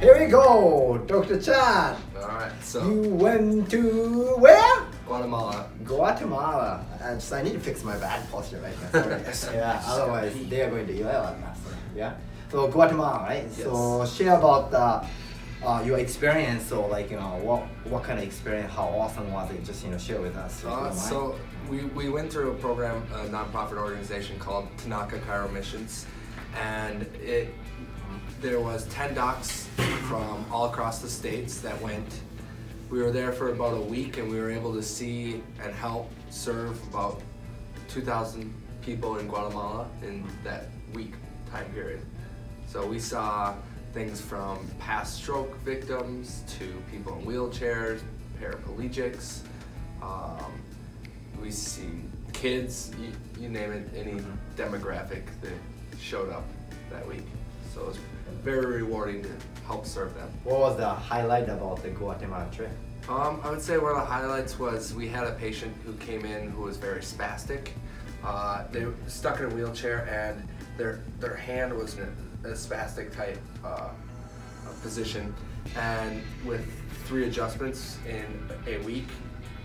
Here we go, Dr. Chad. All right, so You went to where? Guatemala. Guatemala. And so I need to fix my bad posture right now. Yeah, otherwise they are going to yell at us. Yeah. So Guatemala, right? So share about the, uh, your experience. So like you know what what kind of experience? How awesome was it? Just you know share with us. Uh, so we, we went through a program, a nonprofit organization called Tanaka Chiro Missions, and it there was ten docs from all across the states that went. We were there for about a week, and we were able to see and help serve about 2,000 people in Guatemala in that week time period. So we saw things from past stroke victims to people in wheelchairs, paraplegics. Um, we see kids, you, you name it, any demographic that showed up that week. So it was very rewarding to help serve them. what was the highlight about the Guatemala trip? Um, I would say one of the highlights was we had a patient who came in who was very spastic. Uh, they were stuck in a wheelchair and their their hand was in a, spastic type uh, position, and with three adjustments in a week,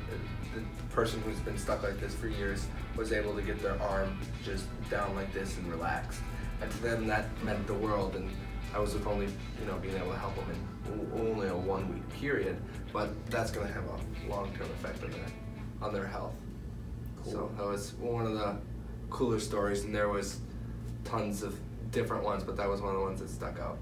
the, the person who's been stuck like this for years was able to get their arm just down like this and relaxed. And to them that meant the world. And I was with only you know being able to help them in only a one week period, but that's going to have a long term effect on their on their health. So that was one of the cooler stories, and there was tons of different ones, but that was one of the ones that stuck out.